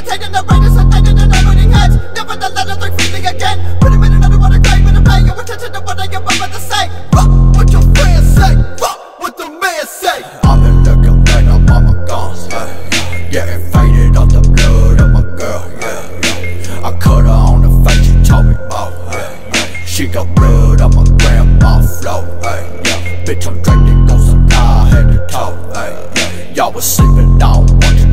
never taking the brightness and thinking that I'm winning heads. Never the letter like freezing again. Put him in another one of grave and I'm paying attention to what I am about to say Fuck what your friends say, fuck what the man say? I've been looking right up on my guns, hey Getting faded on the blood of my girl, yeah, yeah. I cut her on the face, she told me more, hey, hey She got blood on my grandma flow, hey, yeah. Bitch, I'm drinking, go supply, head to toe, hey, yeah. Y'all was sleeping, I don't